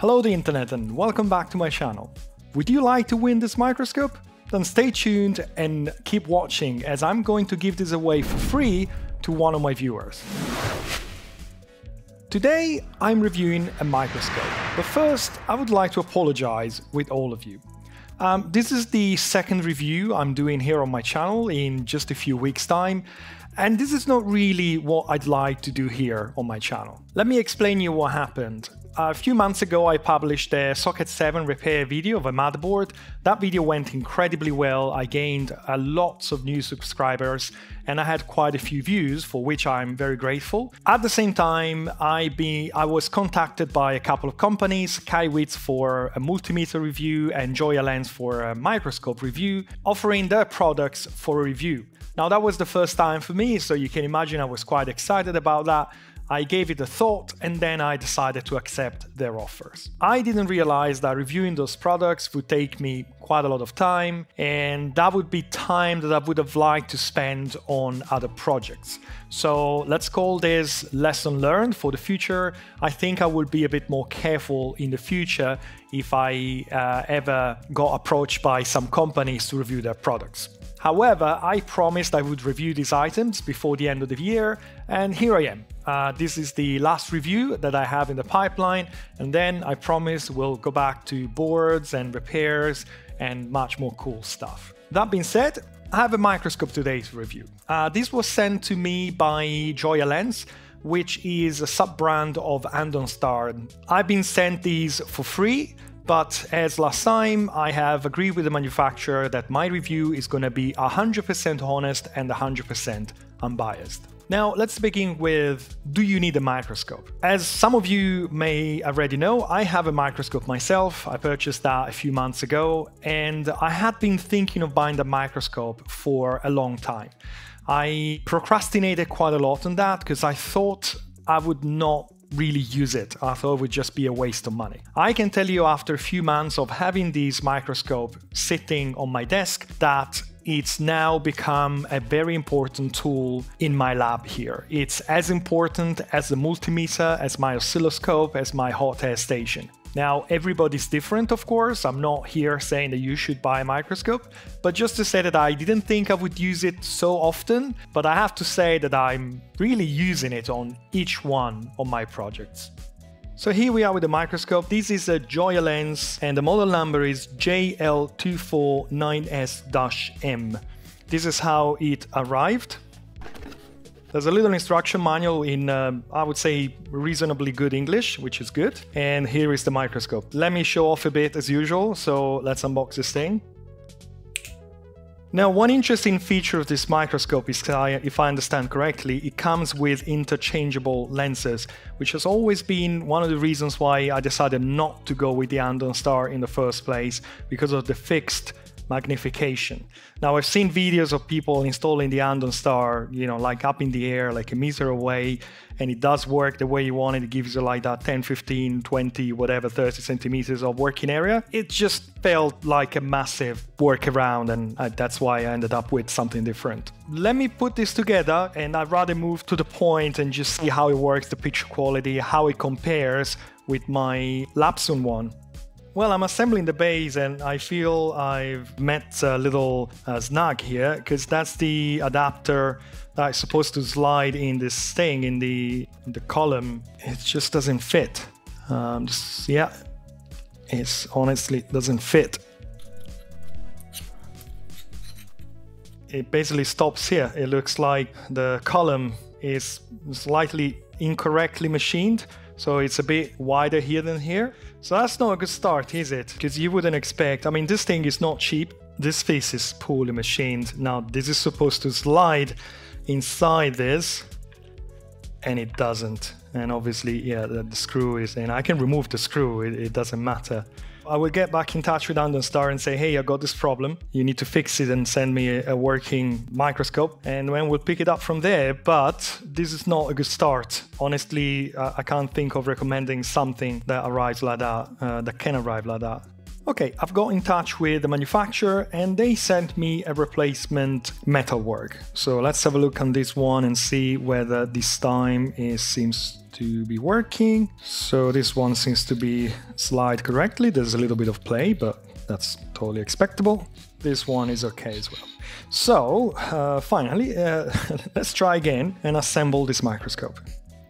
Hello the internet and welcome back to my channel. Would you like to win this microscope? Then stay tuned and keep watching as I'm going to give this away for free to one of my viewers. Today I'm reviewing a microscope, but first I would like to apologize with all of you. Um, this is the second review I'm doing here on my channel in just a few weeks time and this is not really what I'd like to do here on my channel. Let me explain you what happened. A few months ago, I published a Socket 7 repair video of a motherboard. That video went incredibly well. I gained a lots of new subscribers and I had quite a few views, for which I'm very grateful. At the same time, I, be, I was contacted by a couple of companies, Kaiweets for a multimeter review and Joyalens for a microscope review, offering their products for a review. Now, that was the first time for me, so you can imagine I was quite excited about that. I gave it a thought and then I decided to accept their offers. I didn't realize that reviewing those products would take me quite a lot of time and that would be time that I would have liked to spend on other projects. So let's call this lesson learned for the future. I think I will be a bit more careful in the future if I uh, ever got approached by some companies to review their products. However, I promised I would review these items before the end of the year, and here I am. Uh, this is the last review that I have in the pipeline, and then I promise we'll go back to boards and repairs and much more cool stuff. That being said, I have a microscope today to review. Uh, this was sent to me by Joyalens, which is a sub brand of Andonstar. I've been sent these for free but as last time, I have agreed with the manufacturer that my review is going to be 100% honest and 100% unbiased. Now, let's begin with do you need a microscope? As some of you may already know, I have a microscope myself. I purchased that a few months ago, and I had been thinking of buying the microscope for a long time. I procrastinated quite a lot on that because I thought I would not really use it. I thought it would just be a waste of money. I can tell you after a few months of having this microscope sitting on my desk that it's now become a very important tool in my lab here. It's as important as the multimeter, as my oscilloscope, as my hot air station. Now, everybody's different, of course. I'm not here saying that you should buy a microscope, but just to say that I didn't think I would use it so often, but I have to say that I'm really using it on each one of my projects. So here we are with the microscope. This is a Joyalens and the model number is JL249S-M. This is how it arrived. There's a little instruction manual in, uh, I would say, reasonably good English, which is good. And here is the microscope. Let me show off a bit as usual. So let's unbox this thing. Now, one interesting feature of this microscope is, if I understand correctly, it comes with interchangeable lenses, which has always been one of the reasons why I decided not to go with the Andonstar in the first place, because of the fixed magnification. Now I've seen videos of people installing the Andonstar, you know, like up in the air, like a meter away, and it does work the way you want it. It gives you like that 10, 15, 20, whatever, 30 centimeters of working area. It just felt like a massive workaround, and I, that's why I ended up with something different. Let me put this together, and I'd rather move to the point and just see how it works, the picture quality, how it compares with my Lapsun one. Well, I'm assembling the base and I feel I've met a little uh, snag here because that's the adapter that's supposed to slide in this thing in the, in the column. It just doesn't fit. Um, just, yeah, it honestly doesn't fit. It basically stops here. It looks like the column is slightly incorrectly machined so it's a bit wider here than here. So that's not a good start, is it? Because you wouldn't expect, I mean, this thing is not cheap. This face is poorly machined. Now, this is supposed to slide inside this, and it doesn't. And obviously, yeah, the, the screw is in. I can remove the screw, it, it doesn't matter. I will get back in touch with Andonstar and say, hey, I got this problem. You need to fix it and send me a, working microscope. And then we'll pick it up from there. But this is not a good start. Honestly, I can't think of recommending something that arrives like that, uh, that can arrive like that. Okay, I've got in touch with the manufacturer and they sent me a replacement metalwork. So let's have a look on this one and see whether this time it seems to be working. So this one seems to be slide correctly. There's a little bit of play, but that's totally expectable. This one is okay as well. So uh, finally, uh, let's try again and assemble this microscope.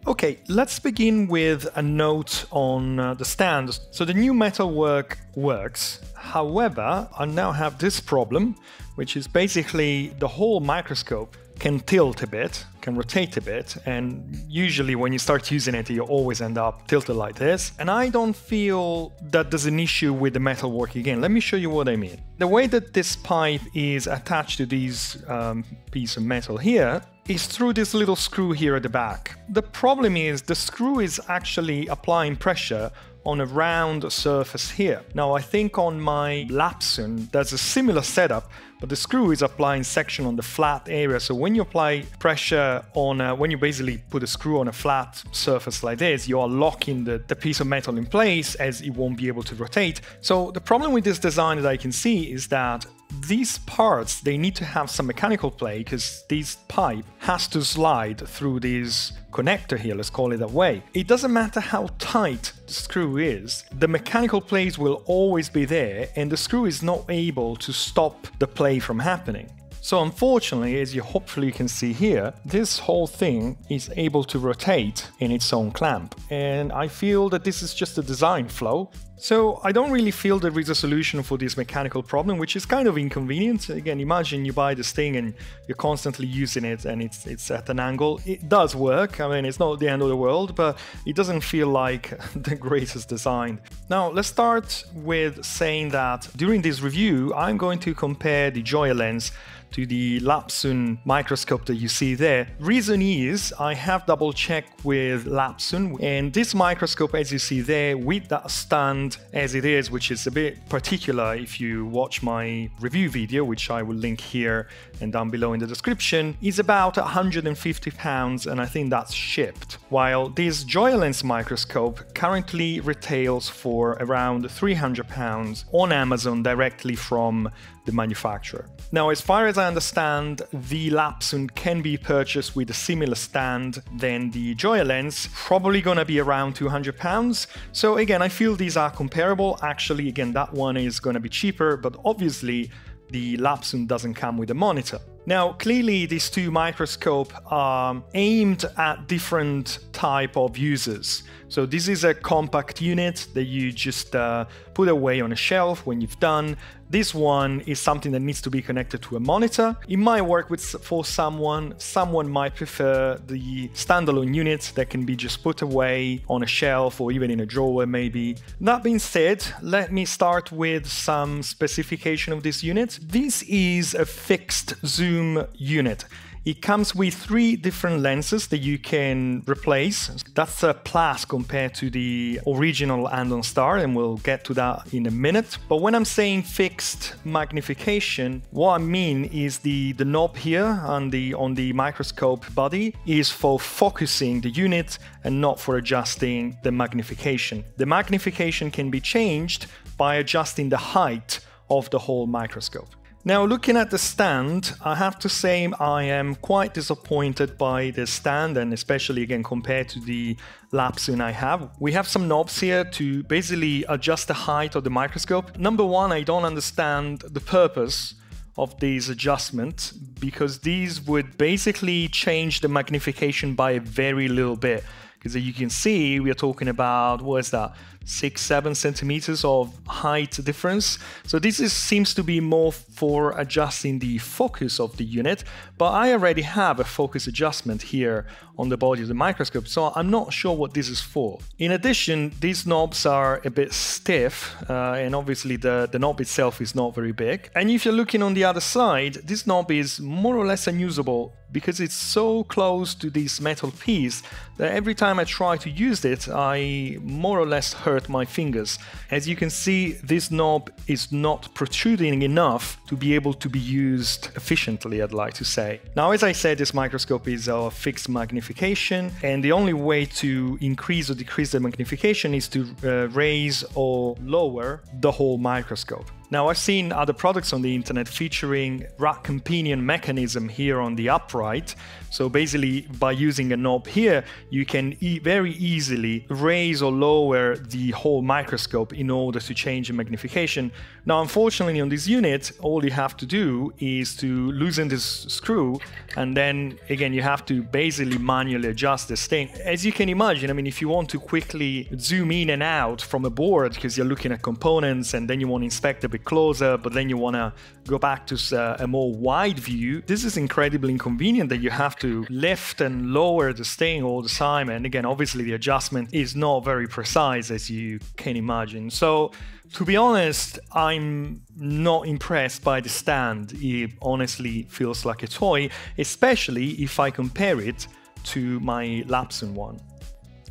Okay, let's begin with a note on uh, the stand. So the new metalwork works. However, I now have this problem, which is basically the whole microscope can tilt a bit, can rotate a bit, and usually when you start using it, you always end up tilted like this. And I don't feel that there's an issue with the metal work again. Let me show you what I mean. The way that this pipe is attached to this um, piece of metal here is through this little screw here at the back. The problem is the screw is actually applying pressure on a round surface here. Now I think on my Lapsun there's a similar setup but the screw is applying section on the flat area. So when you apply pressure on, a, when you basically put a screw on a flat surface like this, you are locking the, the piece of metal in place as it won't be able to rotate. So the problem with this design that I can see is that these parts they need to have some mechanical play because this pipe has to slide through this connector here let's call it that way it doesn't matter how tight the screw is the mechanical plays will always be there and the screw is not able to stop the play from happening so unfortunately, as you hopefully can see here, this whole thing is able to rotate in its own clamp. And I feel that this is just a design flow. So I don't really feel there is a solution for this mechanical problem, which is kind of inconvenient. Again, imagine you buy this thing and you're constantly using it and it's it's at an angle. It does work. I mean, it's not the end of the world, but it doesn't feel like the greatest design. Now, let's start with saying that during this review, I'm going to compare the Joyalens to the Lapsun microscope that you see there. Reason is I have double checked with Lapsun and this microscope as you see there with that stand as it is, which is a bit particular if you watch my review video, which I will link here and down below in the description, is about 150 pounds and I think that's shipped. While this Joyalens microscope currently retails for around 300 pounds on Amazon directly from the manufacturer. Now, as far as I understand, the Lapsun can be purchased with a similar stand than the Joyalens, probably gonna be around 200 pounds. So again, I feel these are comparable. Actually, again, that one is gonna be cheaper, but obviously the Lapsun doesn't come with a monitor. Now, clearly these two microscopes are aimed at different type of users. So this is a compact unit that you just uh, put away on a shelf when you've done. This one is something that needs to be connected to a monitor. It might work with for someone. Someone might prefer the standalone unit that can be just put away on a shelf or even in a drawer maybe. That being said, let me start with some specification of this unit. This is a fixed zoom unit. It comes with three different lenses that you can replace. That's a plus compared to the original Andonstar, and we'll get to that in a minute. But when I'm saying fixed magnification, what I mean is the, the knob here on the on the microscope body is for focusing the unit and not for adjusting the magnification. The magnification can be changed by adjusting the height of the whole microscope. Now, looking at the stand, I have to say I am quite disappointed by the stand, and especially again compared to the Lapsun I have. We have some knobs here to basically adjust the height of the microscope. Number one, I don't understand the purpose of these adjustments because these would basically change the magnification by a very little bit. Because you can see, we are talking about, what is that? Six, seven centimeters of height difference. So this is, seems to be more for adjusting the focus of the unit, but I already have a focus adjustment here on the body of the microscope, so I'm not sure what this is for. In addition, these knobs are a bit stiff, uh, and obviously the, the knob itself is not very big. And if you're looking on the other side, this knob is more or less unusable because it's so close to this metal piece that every time I try to use it, I more or less hurt hurt my fingers. As you can see, this knob is not protruding enough to be able to be used efficiently, I'd like to say. Now, as I said, this microscope is a fixed magnification, and the only way to increase or decrease the magnification is to uh, raise or lower the whole microscope. Now, I've seen other products on the internet featuring rack and pinion mechanism here on the upright. So basically, by using a knob here, you can e very easily raise or lower the whole microscope in order to change the magnification. Now, unfortunately, on this unit, all you have to do is to loosen this screw, and then again, you have to basically manually adjust this thing. As you can imagine, I mean, if you want to quickly zoom in and out from a board because you're looking at components and then you want to inspect a bit closer, but then you want to go back to uh, a more wide view, this is incredibly inconvenient that you have to lift and lower the sting all the time. And again, obviously the adjustment is not very precise as you can imagine. So to be honest, I'm not impressed by the stand. It honestly feels like a toy, especially if I compare it to my Lapsun one.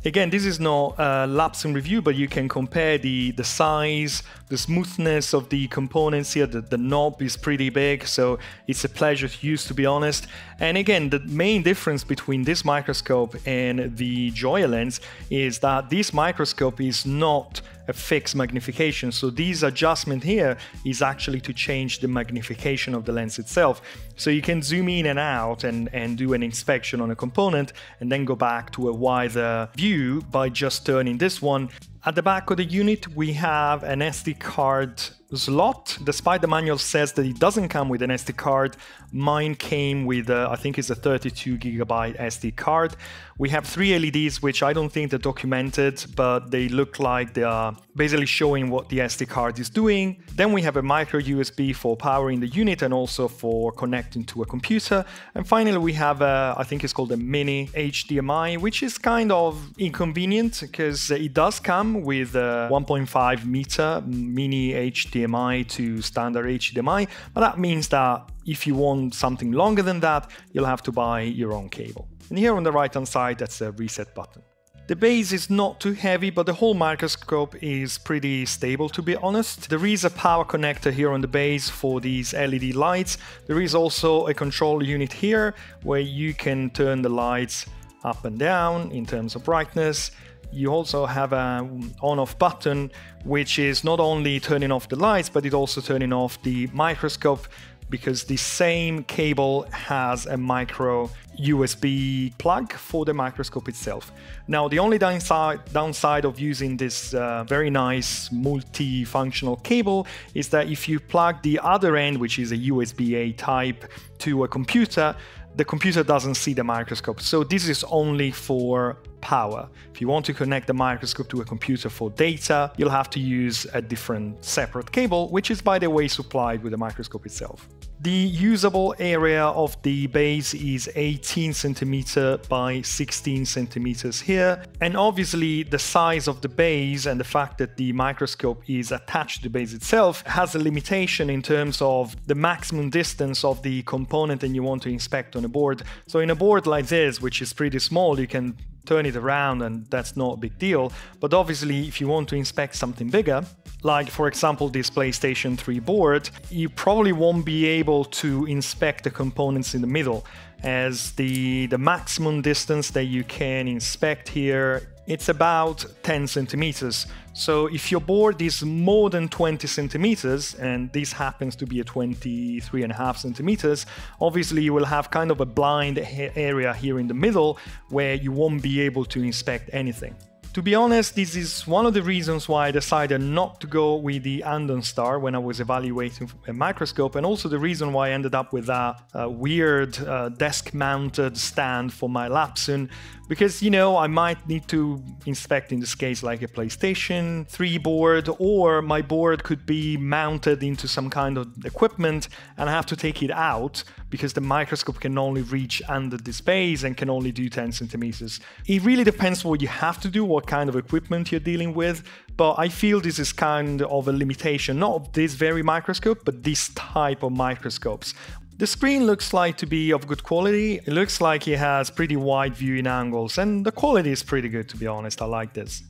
Again, this is not a Lapsun review, but you can compare the, the size, the smoothness of the components here. The, the knob is pretty big, so it's a pleasure to use, to be honest. And again, the main difference between this microscope and the Joyalens is that this microscope is not fixed magnification. So this adjustment here is actually to change the magnification of the lens itself. So you can zoom in and out and, and do an inspection on a component and then go back to a wider view by just turning this one. At the back of the unit, we have an SD card slot. Despite the manual says that it doesn't come with an SD card, mine came with, a, I think it's a 32 gigabyte SD card. We have three LEDs, which I don't think they're documented, but they look like they are basically showing what the SD card is doing. Then we have a micro USB for powering the unit and also for connecting to a computer. And finally, we have, a, I think it's called a mini HDMI, which is kind of inconvenient because it does come with uh, a 1.5 meter mini HDMI HDMI to standard HDMI, but that means that if you want something longer than that, you'll have to buy your own cable. And here on the right hand side, that's the reset button. The base is not too heavy, but the whole microscope is pretty stable to be honest. There is a power connector here on the base for these LED lights. There is also a control unit here where you can turn the lights up and down in terms of brightness you also have a on-off button, which is not only turning off the lights, but it also turning off the microscope because the same cable has a micro USB plug for the microscope itself. Now, the only downside, downside of using this uh, very nice multi-functional cable is that if you plug the other end, which is a USB-A type, to a computer, the computer doesn't see the microscope. So this is only for power. If you want to connect the microscope to a computer for data, you'll have to use a different separate cable, which is by the way supplied with the microscope itself. The usable area of the base is 18 centimeter by 16 centimeters here. And obviously the size of the base and the fact that the microscope is attached to the base itself has a limitation in terms of the maximum distance of the component that you want to inspect on a board. So in a board like this, which is pretty small, you can turn it around and that's not a big deal. But obviously, if you want to inspect something bigger, like for example this PlayStation 3 board, you probably won't be able to inspect the components in the middle as the, the maximum distance that you can inspect here it's about 10 centimeters. So if your board is more than 20 centimeters, and this happens to be a 23 and a half centimeters, obviously you will have kind of a blind area here in the middle where you won't be able to inspect anything. To be honest, this is one of the reasons why I decided not to go with the Andonstar when I was evaluating a microscope, and also the reason why I ended up with that a weird uh, desk-mounted stand for my Lapsun, because, you know, I might need to inspect, in this case, like a PlayStation 3 board, or my board could be mounted into some kind of equipment, and I have to take it out because the microscope can only reach under this base and can only do 10 centimeters. It really depends what you have to do, what kind of equipment you're dealing with, but I feel this is kind of a limitation, not of this very microscope, but this type of microscopes. The screen looks like to be of good quality. It looks like it has pretty wide viewing angles and the quality is pretty good to be honest. I like this.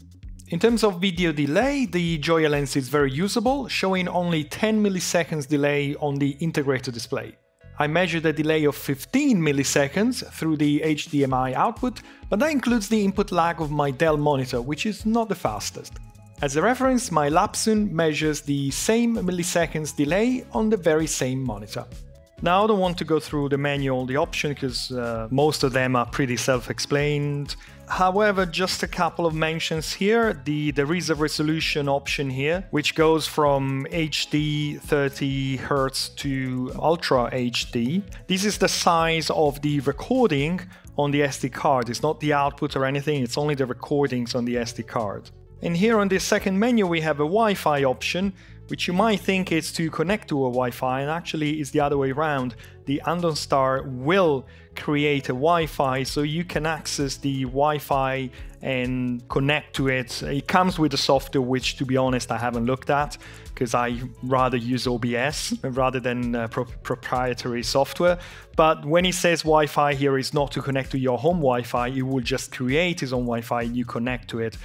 In terms of video delay, the Joyalens is very usable, showing only 10 milliseconds delay on the integrated display. I measured a delay of 15 milliseconds through the HDMI output, but that includes the input lag of my Dell monitor, which is not the fastest. As a reference, my Lapsun measures the same milliseconds delay on the very same monitor. Now I don't want to go through the manual, the options, because uh, most of them are pretty self-explained. However, just a couple of mentions here. The there is a resolution option here, which goes from HD 30 Hz to Ultra HD. This is the size of the recording on the SD card. It's not the output or anything, it's only the recordings on the SD card. And here on this second menu we have a Wi-Fi option, which you might think is to connect to a Wi-Fi, and actually is the other way around. The Andonstar will create a Wi-Fi so you can access the Wi-Fi and connect to it. It comes with the software, which to be honest, I haven't looked at because I rather use OBS rather than uh, pro proprietary software. But when it says Wi-Fi here is not to connect to your home Wi-Fi, it will just create its own Wi-Fi and you connect to it.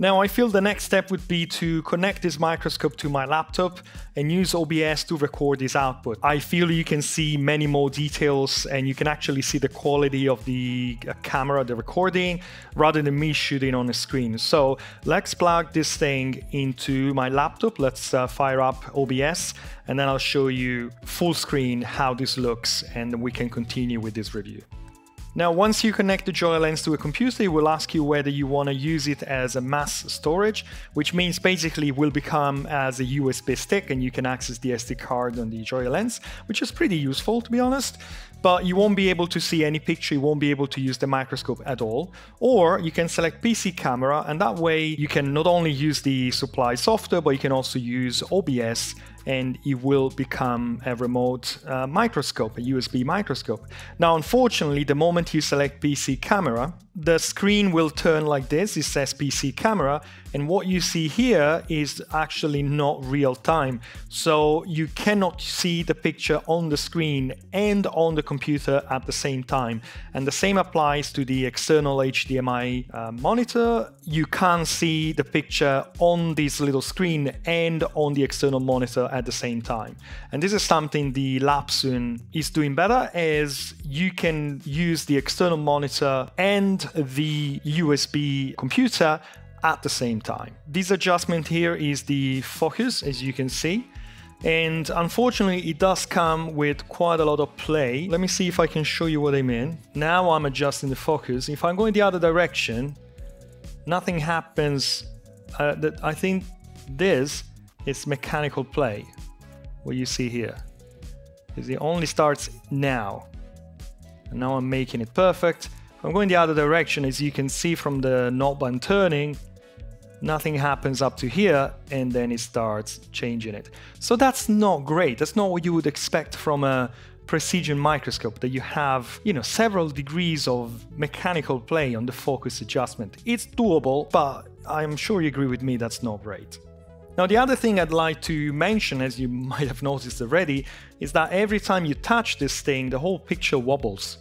Now I feel the next step would be to connect this microscope to my laptop and use OBS to record this output. I feel you can see many more details and you can actually see the quality of the uh, camera, the recording, rather than me shooting on a screen. So let's plug this thing into my laptop. Let's uh, fire up OBS and then I'll show you full screen how this looks and we can continue with this review. Now, once you connect the Joyalens to a computer, it will ask you whether you want to use it as a mass storage, which means basically it will become as a USB stick and you can access the SD card on the Joyalens, which is pretty useful to be honest but you won't be able to see any picture, you won't be able to use the microscope at all. Or you can select PC camera, and that way you can not only use the supply software, but you can also use OBS and it will become a remote uh, microscope, a USB microscope. Now, unfortunately, the moment you select PC camera, the screen will turn like this, it says PC camera, and what you see here is actually not real time. So you cannot see the picture on the screen and on the computer at the same time. And the same applies to the external HDMI uh, monitor. You can't see the picture on this little screen and on the external monitor at the same time. And this is something the Lapsun is doing better as you can use the external monitor and the USB computer at the same time. This adjustment here is the focus, as you can see. And unfortunately, it does come with quite a lot of play. Let me see if I can show you what I mean. Now I'm adjusting the focus. If I'm going the other direction, nothing happens. Uh, that I think this is mechanical play, what you see here. Because it only starts now. And now I'm making it perfect. I'm going the other direction, as you can see from the knob I'm turning, nothing happens up to here and then it starts changing it. So that's not great. That's not what you would expect from a precision microscope that you have, you know, several degrees of mechanical play on the focus adjustment. It's doable, but I'm sure you agree with me that's not great. Now the other thing I'd like to mention, as you might have noticed already, is that every time you touch this thing, the whole picture wobbles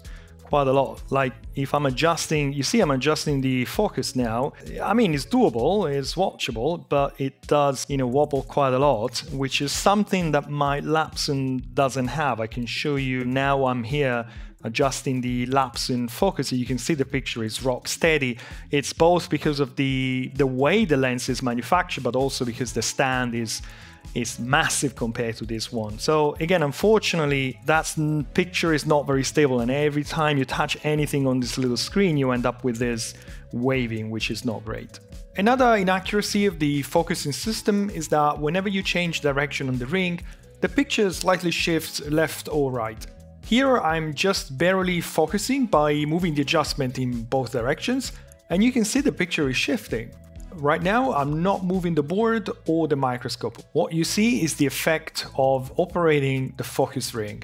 quite a lot. Like if I'm adjusting, you see I'm adjusting the focus now. I mean, it's doable, it's watchable, but it does, you know, wobble quite a lot, which is something that my Lapsun doesn't have. I can show you now I'm here adjusting the Lapsun focus you can see the picture is rock steady it's both because of the the way the lens is manufactured but also because the stand is is massive compared to this one. So again, unfortunately, that picture is not very stable and every time you touch anything on this little screen, you end up with this waving, which is not great. Another inaccuracy of the focusing system is that whenever you change direction on the ring, the picture slightly shifts left or right. Here I'm just barely focusing by moving the adjustment in both directions, and you can see the picture is shifting. Right now, I'm not moving the board or the microscope. What you see is the effect of operating the focus ring.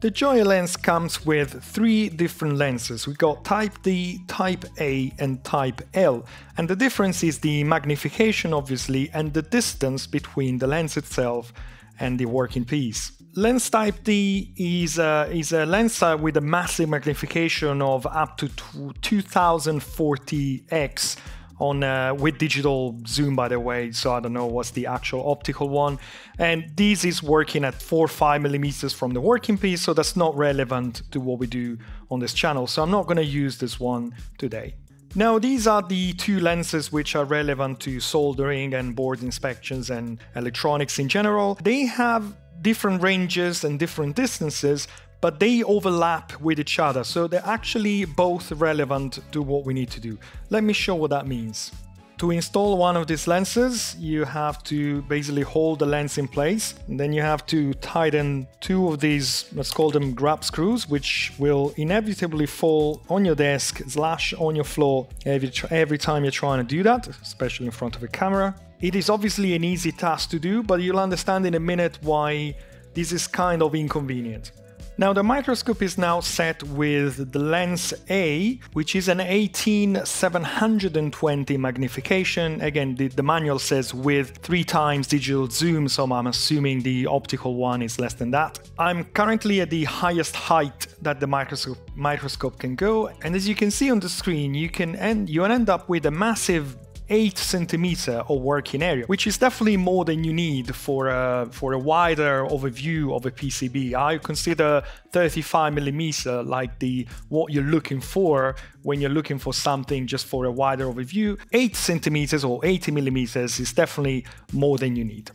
The Joyalens comes with three different lenses. We got Type D, Type A and Type L. And the difference is the magnification obviously and the distance between the lens itself and the working piece. Lens Type D is a, is a lens with a massive magnification of up to 2040x on uh, with digital zoom, by the way. So I don't know what's the actual optical one. And this is working at four five millimeters from the working piece, so that's not relevant to what we do on this channel. So I'm not going to use this one today. Now, these are the two lenses which are relevant to soldering and board inspections and electronics in general. They have different ranges and different distances, but they overlap with each other, so they're actually both relevant to what we need to do. Let me show what that means. To install one of these lenses, you have to basically hold the lens in place. And then you have to tighten two of these, let's call them grab screws, which will inevitably fall on your desk, slash on your floor every, every time you're trying to do that, especially in front of a camera. It is obviously an easy task to do, but you'll understand in a minute why this is kind of inconvenient. Now the microscope is now set with the lens A, which is an 18720 magnification. Again, the, the, manual says with three times digital zoom, so I'm assuming the optical one is less than that. I'm currently at the highest height that the microscope microscope can go, and as you can see on the screen, you can end you end up with a massive 8 centimeter of working area, which is definitely more than you need for a, for a wider overview of a PCB. I consider 35 millimeter like the what you're looking for when you're looking for something just for a wider overview. 8 centimeters or 80 millimeters is definitely more than you need.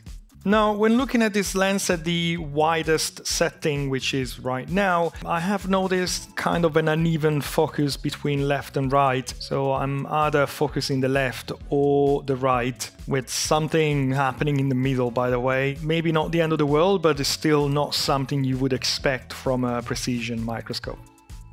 Now, when looking at this lens at the widest setting, which is right now, I have noticed kind of an uneven focus between left and right. So I'm either focusing the left or the right with something happening in the middle, by the way. Maybe not the end of the world, but it's still not something you would expect from a precision microscope.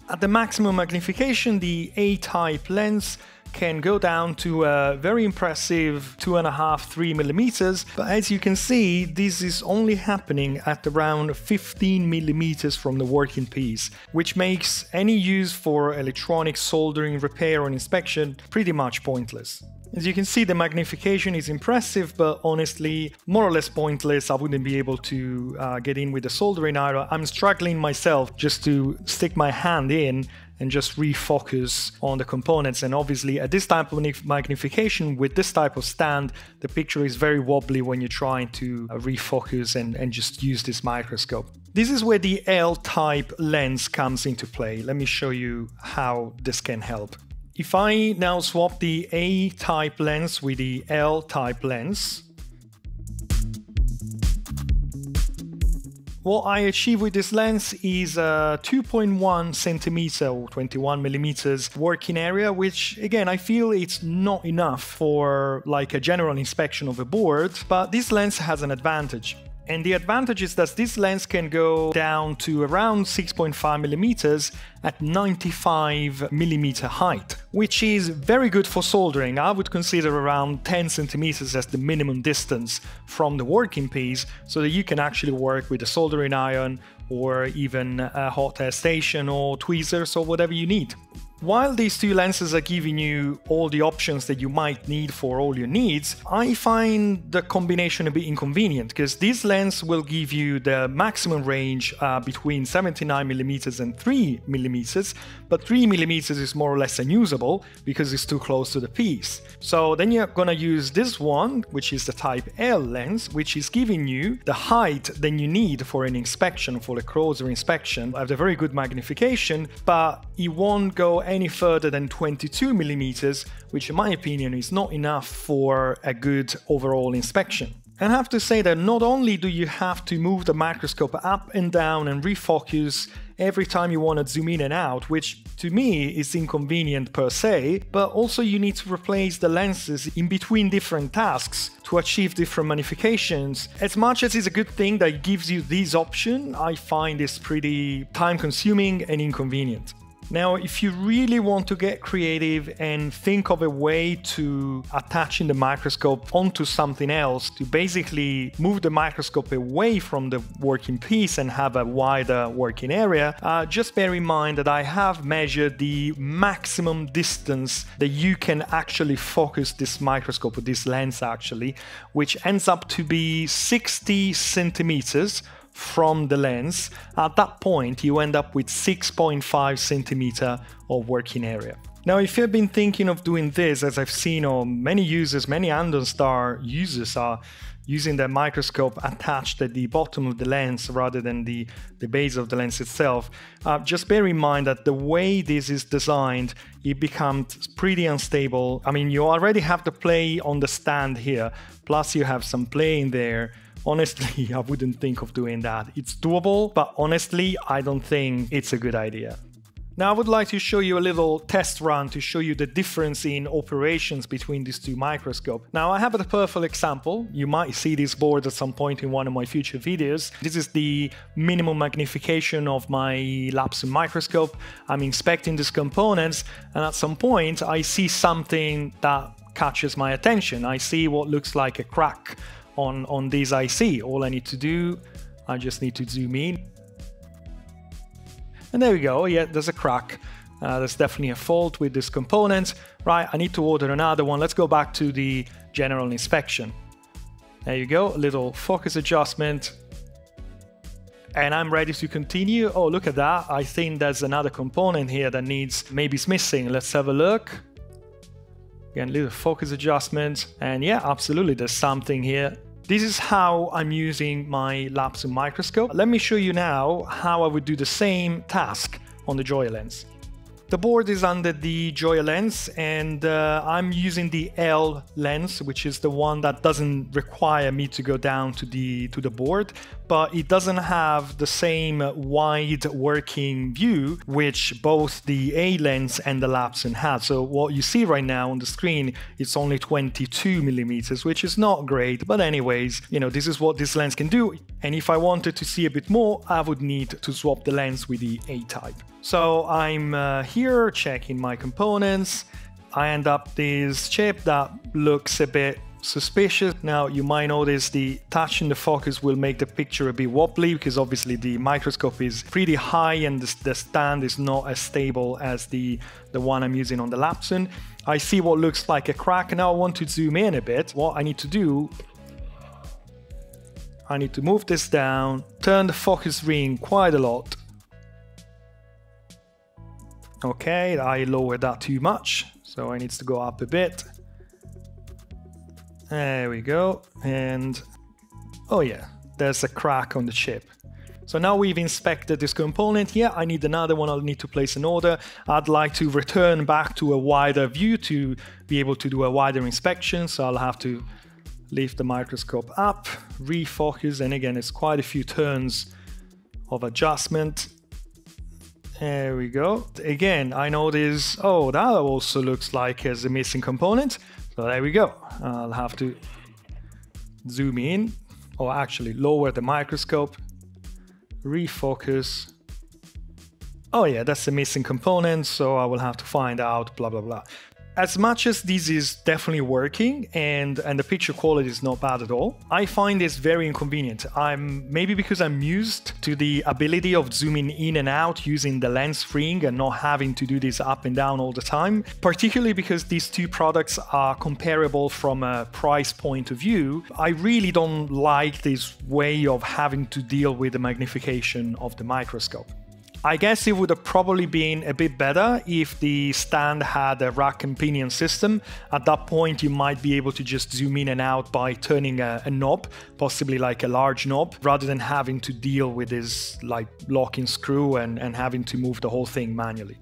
At the maximum magnification, the A-type lens can go down to a very impressive two and a half, three millimeters. But as you can see, this is only happening at around 15 millimeters from the working piece, which makes any use for electronic soldering, repair, and inspection pretty much pointless. As you can see, the magnification is impressive, but honestly, more or less pointless. I wouldn't be able to uh, get in with the soldering iron. I'm struggling myself just to stick my hand in and just refocus on the components. And obviously, at this type of magnification with this type of stand, the picture is very wobbly when you're trying to uh, refocus and, and just use this microscope. This is where the L-type lens comes into play. Let me show you how this can help. If I now swap the A-type lens with the L-type lens, what I achieve with this lens is a 2.1 centimeter or 21 millimeters working area, which again, I feel it's not enough for like a general inspection of a board, but this lens has an advantage. And the advantage is that this lens can go down to around 6.5 millimeters at 95 millimeter height, which is very good for soldering. I would consider around 10 centimeters as the minimum distance from the working piece so that you can actually work with a soldering iron or even a hot air station or tweezers or whatever you need. While these two lenses are giving you all the options that you might need for all your needs, I find the combination a bit inconvenient because this lens will give you the maximum range uh, between 79mm and 3mm, but 3mm is more or less unusable because it's too close to the piece. So then you're gonna use this one, which is the type L lens, which is giving you the height that you need for an inspection, for a closer inspection. I have a very good magnification, but it won't go any further than 22 millimeters, which in my opinion is not enough for a good overall inspection. And I have to say that not only do you have to move the microscope up and down and refocus every time you want to zoom in and out, which to me is inconvenient per se, but also you need to replace the lenses in between different tasks to achieve different magnifications. As much as it's a good thing that gives you this option, I find it's pretty time consuming and inconvenient. Now, if you really want to get creative and think of a way to attaching the microscope onto something else to basically move the microscope away from the working piece and have a wider working area, uh, just bear in mind that I have measured the maximum distance that you can actually focus this microscope, or this lens actually, which ends up to be 60 centimeters from the lens, at that point you end up with 6.5 centimeter of working area. Now, if you've been thinking of doing this, as I've seen, or many users, many Andonstar users are using the microscope attached at the bottom of the lens rather than the, the base of the lens itself, uh, just bear in mind that the way this is designed, it becomes pretty unstable. I mean, you already have the play on the stand here, plus you have some play in there. Honestly, I wouldn't think of doing that. It's doable, but honestly, I don't think it's a good idea. Now I would like to show you a little test run to show you the difference in operations between these two microscopes. Now I have a perfect example. You might see this board at some point in one of my future videos. This is the minimum magnification of my Lapsun microscope. I'm inspecting these components and at some point I see something that catches my attention. I see what looks like a crack on, on this IC. All I need to do, I just need to zoom in and there we go, yeah, there's a crack. Uh, there's definitely a fault with this component. Right, I need to order another one. Let's go back to the general inspection. There you go, a little focus adjustment. And I'm ready to continue. Oh, look at that. I think there's another component here that needs, maybe it's missing. Let's have a look. Again, little focus adjustment. And yeah, absolutely, there's something here this is how I'm using my Lapsun microscope. Let me show you now how I would do the same task on the Joyalens. The board is under the Joyalens and uh, I'm using the L lens, which is the one that doesn't require me to go down to the to the board, but it doesn't have the same wide working view which both the A lens and the Lapsun had. So what you see right now on the screen, it's only 22 millimeters, which is not great, but anyways, you know, this is what this lens can do. And if I wanted to see a bit more, I would need to swap the lens with the A type. So I'm uh, here checking my components. I end up this chip that looks a bit suspicious. Now you might notice the touch in the focus will make the picture a bit wobbly because obviously the microscope is pretty high and the, stand is not as stable as the, the one I'm using on the Lapsun. I see what looks like a crack. And now I want to zoom in a bit. What I need to do I need to move this down, turn the focus ring quite a lot, Okay, I lowered that too much, so I needs to go up a bit. There we go, and oh yeah, there's a crack on the chip. So now we've inspected this component. Yeah, I need another one. I'll need to place an order. I'd like to return back to a wider view to be able to do a wider inspection. So I'll have to lift the microscope up, refocus, and again, it's quite a few turns of adjustment. There we go. Again, I notice, oh, that also looks like as a missing component. So there we go. I'll have to zoom in, or actually lower the microscope, refocus. Oh yeah, that's a missing component, so I will have to find out, blah, blah, blah as much as this is definitely working and and the picture quality is not bad at all i find this very inconvenient. I'm maybe because i'm used to the ability of zooming in and out using the lens freeing and not having to do this up and down all the time particularly because these two products are comparable from a price point of view i really don't like this way of having to deal with the magnification of the microscope I guess it would have probably been a bit better if the stand had a rack and pinion system. At that point, you might be able to just zoom in and out by turning a, a knob, possibly like a large knob, rather than having to deal with this like locking screw and, and having to move the whole thing manually.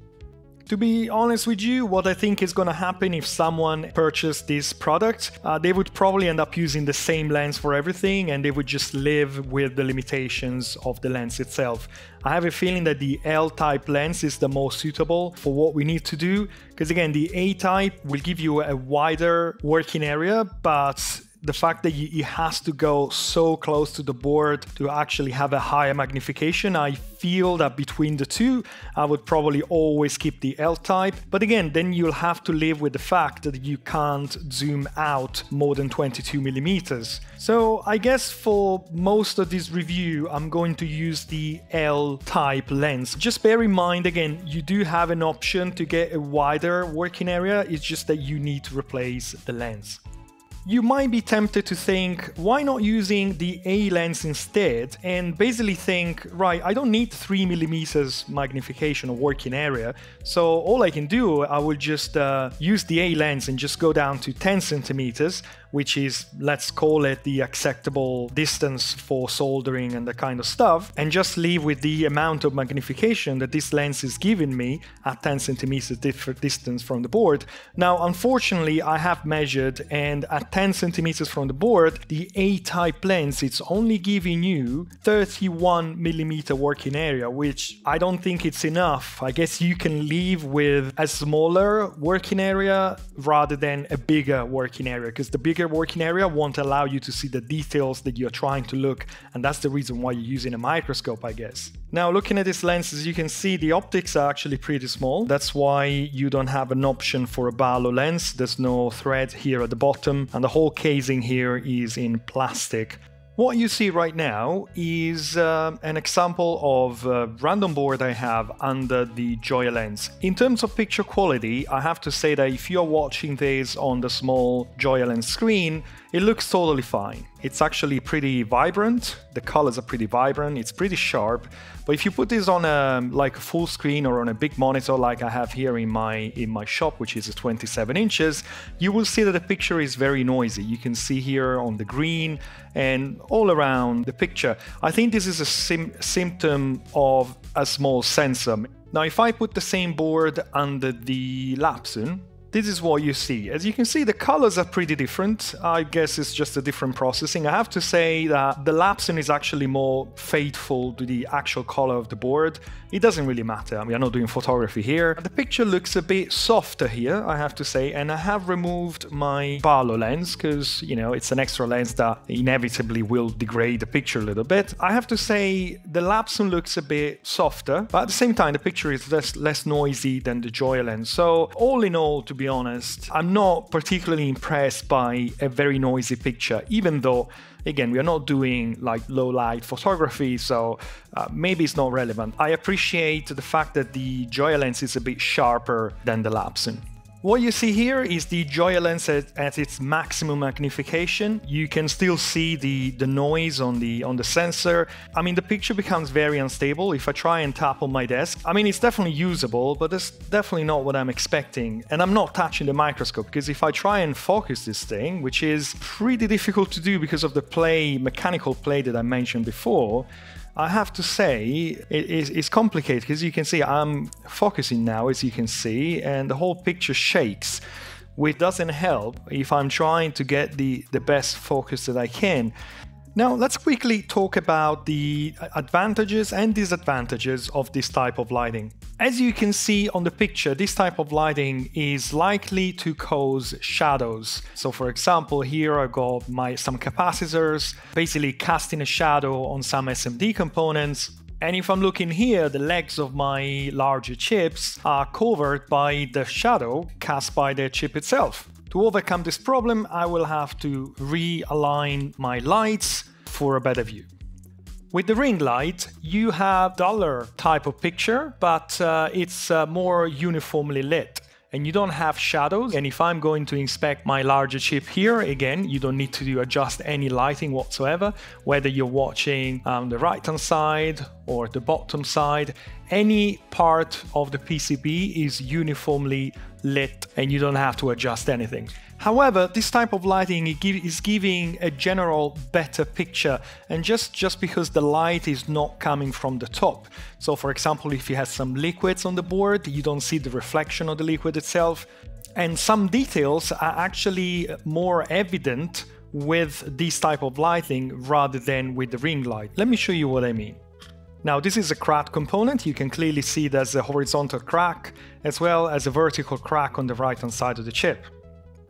To be honest with you, what I think is going to happen if someone purchased this product, uh, they would probably end up using the same lens for everything and they would just live with the limitations of the lens itself. I have a feeling that the L-type lens is the most suitable for what we need to do because again, the A-type will give you a wider working area, but the fact that it has to go so close to the board to actually have a higher magnification, I feel that between the two, I would probably always keep the L type. But again, then you'll have to live with the fact that you can't zoom out more than 22 millimeters. So I guess for most of this review, I'm going to use the L type lens. Just bear in mind, again, you do have an option to get a wider working area. It's just that you need to replace the lens. You might be tempted to think, why not using the A lens instead? And basically think, right, I don't need three millimeters magnification or working area. So all I can do, I will just uh, use the A lens and just go down to 10 centimeters, which is, let's call it the acceptable distance for soldering and that kind of stuff, and just leave with the amount of magnification that this lens is giving me at 10 centimeters distance from the board. Now, unfortunately, I have measured and at 10 centimeters from the board, the A-type lens, it's only giving you 31 millimeter working area, which I don't think it's enough. I guess you can leave with a smaller working area rather than a bigger working area because the bigger working area won't allow you to see the details that you're trying to look. And that's the reason why you're using a microscope, I guess. Now, looking at this lens, as you can see, the optics are actually pretty small. That's why you don't have an option for a Barlow lens. There's no thread here at the bottom, and the whole casing here is in plastic. What you see right now is uh, an example of a random board I have under the Joyalens. In terms of picture quality, I have to say that if you're watching this on the small Joyalens screen, it looks totally fine. It's actually pretty vibrant, the colors are pretty vibrant, it's pretty sharp, but if you put this on a like a full screen or on a big monitor like I have here in my in my shop, which is 27 inches, you will see that the picture is very noisy. You can see here on the green and all around the picture. I think this is a symptom of a small sensor. Now, if I put the same board under the Lapsun, this is what you see. As you can see, the colors are pretty different. I guess it's just a different processing. I have to say that the Lapsun is actually more faithful to the actual color of the board. It doesn't really matter. I mean, I'm not doing photography here. The picture looks a bit softer here, I have to say, and I have removed my Barlow lens because, you know, it's an extra lens that inevitably will degrade the picture a little bit. I have to say the Lapsun looks a bit softer, but at the same time, the picture is less, less noisy than the Joyalens. So all in all, to be be honest. I'm not particularly impressed by a very noisy picture, even though, again, we are not doing like low light photography, so uh, maybe it's not relevant. I appreciate the fact that the Joyalens is a bit sharper than the Lapsun. What you see here is the Joyalens at, at, its maximum magnification. You can still see the, the noise on the on the sensor. I mean, the picture becomes very unstable if I try and tap on my desk. I mean, it's definitely usable, but it's definitely not what I'm expecting. And I'm not touching the microscope because if I try and focus this thing, which is pretty difficult to do because of the play, mechanical play that I mentioned before, I have to say it is it's complicated because you can see I'm focusing now as you can see and the whole picture shakes which doesn't help if I'm trying to get the, the best focus that I can. Now, let's quickly talk about the advantages and disadvantages of this type of lighting. As you can see on the picture, this type of lighting is likely to cause shadows. So for example, here I've got my some capacitors, basically casting a shadow on some SMD components. And if I'm looking here, the legs of my larger chips are covered by the shadow cast by the chip itself. To overcome this problem, I will have to realign my lights for a better view. With the ring light, you have duller type of picture, but uh, it's uh, more uniformly lit and you don't have shadows. And if I'm going to inspect my larger chip here, again, you don't need to adjust any lighting whatsoever, whether you're watching on um, the right hand side or the bottom side, any part of the PCB is uniformly lit and you don't have to adjust anything. However, this type of lighting is giving a general better picture and just, just because the light is not coming from the top. So for example, if you have some liquids on the board, you don't see the reflection of the liquid itself. And some details are actually more evident with this type of lighting rather than with the ring light. Let me show you what I mean. Now this is a crack component, you can clearly see there's a horizontal crack as well as a vertical crack on the right hand side of the chip.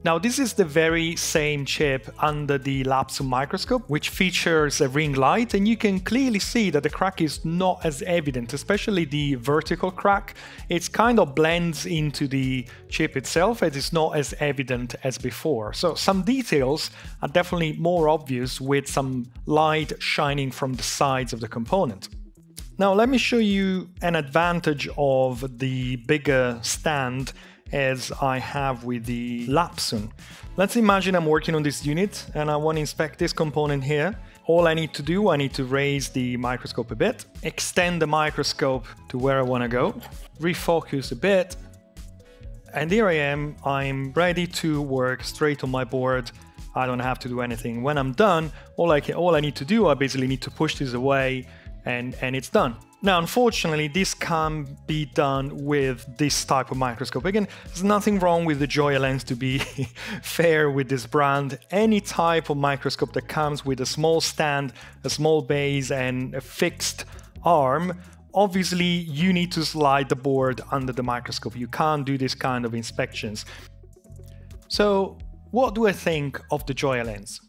Now this is the very same chip under the Lapsun microscope, which features a ring light, and you can clearly see that the crack is not as evident, especially the vertical crack. It kind of blends into the chip itself and it's not as evident as before. So some details are definitely more obvious with some light shining from the sides of the component. Now let me show you an advantage of the bigger stand as I have with the Lapsun. Let's imagine I'm working on this unit and I want to inspect this component here. All I need to do, I need to raise the microscope a bit, extend the microscope to where I want to go, refocus a bit, and here I am, I'm ready to work straight on my board. I don't have to do anything. When I'm done, all I, can, all I need to do, I basically need to push this away and, and it's done. Now, unfortunately, this can't be done with this type of microscope. Again, there's nothing wrong with the Joyalens to be fair with this brand. Any type of microscope that comes with a small stand, a small base, and a fixed arm, obviously you need to slide the board under the microscope. You can't do this kind of inspections. So, what do I think of the Joyalens?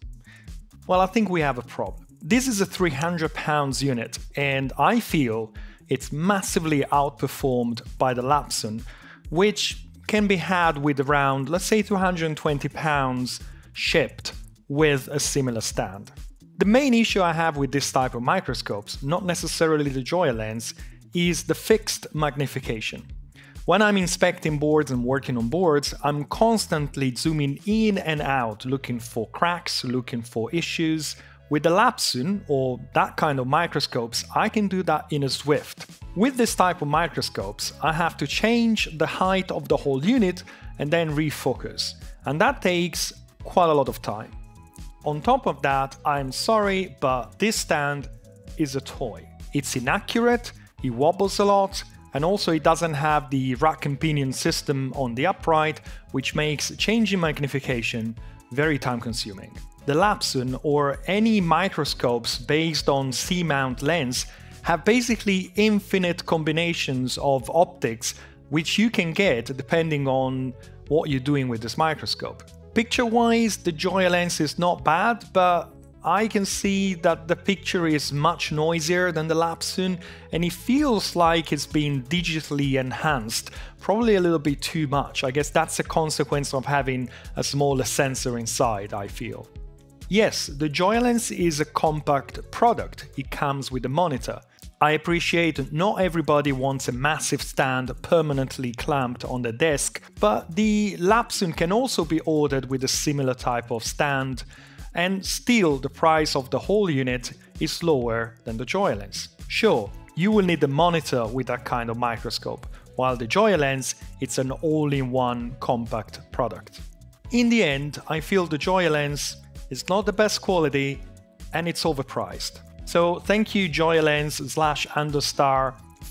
Well, I think we have a problem. This is a 300 pounds unit, and I feel it's massively outperformed by the Lapsun, which can be had with around, let's say, 220 pounds shipped with a similar stand. The main issue I have with this type of microscopes, not necessarily the Joyalens, is the fixed magnification. When I'm inspecting boards and working on boards, I'm constantly zooming in and out, looking for cracks, looking for issues, with the Lapsun or that kind of microscopes, I can do that in a Swift. With this type of microscopes, I have to change the height of the whole unit and then refocus, and that takes quite a lot of time. On top of that, I'm sorry, but this stand is a toy. It's inaccurate, it wobbles a lot, and also it doesn't have the rack and pinion system on the upright, which makes changing magnification very time consuming. The Lapsun or any microscopes based on C-mount lens have basically infinite combinations of optics which you can get depending on what you're doing with this microscope. Picture-wise, the Joyalens is not bad, but I can see that the picture is much noisier than the Lapsun and it feels like it's been digitally enhanced, probably a little bit too much. I guess that's a consequence of having a smaller sensor inside, I feel. Yes, the Joyalens is a compact product, it comes with a monitor. I appreciate not everybody wants a massive stand permanently clamped on the desk, but the Lapsun can also be ordered with a similar type of stand and still the price of the whole unit is lower than the Joyalens. Sure, you will need a monitor with that kind of microscope, while the Joyalens it's an all-in-one compact product. In the end, I feel the Joyalens is not the best quality and it's overpriced. So thank you Joyalens slash Andonstar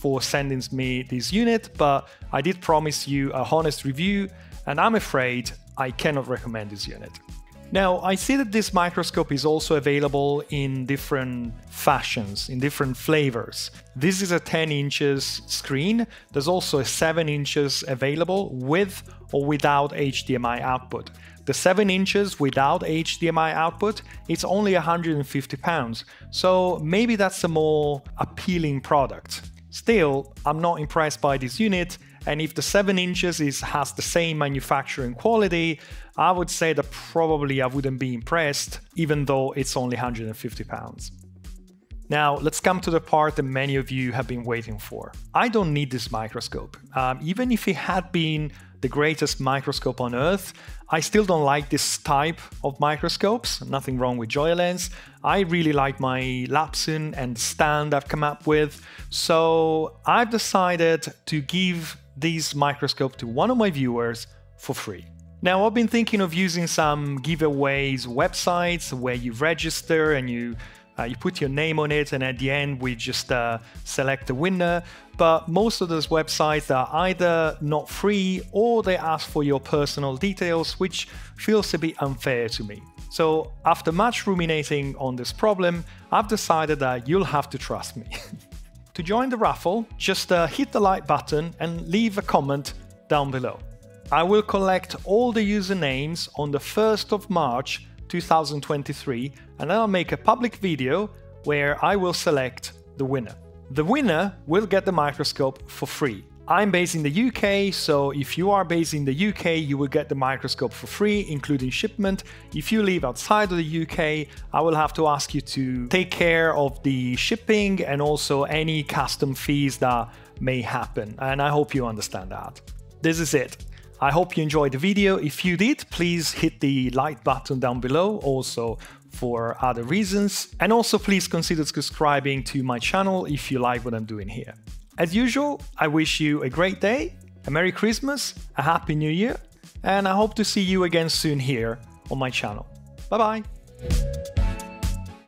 for sending me this unit, but I did promise you a honest review and I'm afraid I cannot recommend this unit. Now, I see that this microscope is also available in different fashions, in different flavors. This is a 10 inches screen. There's also a 7 inches available with or without HDMI output. The 7 inches without HDMI output, it's only 150 pounds, so maybe that's a more appealing product. Still, I'm not impressed by this unit and if the 7 inches is, has the same manufacturing quality, I would say that probably I wouldn't be impressed, even though it's only 150 pounds. Now, let's come to the part that many of you have been waiting for. I don't need this microscope. Um, even if it had been the greatest microscope on earth, I still don't like this type of microscopes. Nothing wrong with Joyalens. I really like my Lapsun and stand I've come up with. So I've decided to give this microscope to one of my viewers for free. Now, I've been thinking of using some giveaways websites where you register and you uh, you put your name on it, and at the end we just uh, select the winner. But most of those websites are either not free or they ask for your personal details, which feels a bit unfair to me. So, after much ruminating on this problem, I've decided that you'll have to trust me. To join the raffle, just uh, hit the like button and leave a comment down below. I will collect all the usernames on the 1st of March 2023 and then I'll make a public video where I will select the winner. The winner will get the microscope for free I'm based in the UK, so if you are based in the UK, you will get the microscope for free, including shipment. If you live outside of the UK, I will have to ask you to take care of the shipping and also any custom fees that may happen, and I hope you understand that. This is it. I hope you enjoyed the video. If you did, please hit the like button down below also for other reasons. And also please consider subscribing to my channel if you like what I'm doing here. As usual, I wish you a great day, a Merry Christmas, a Happy New Year, and I hope to see you again soon here on my channel. Bye bye!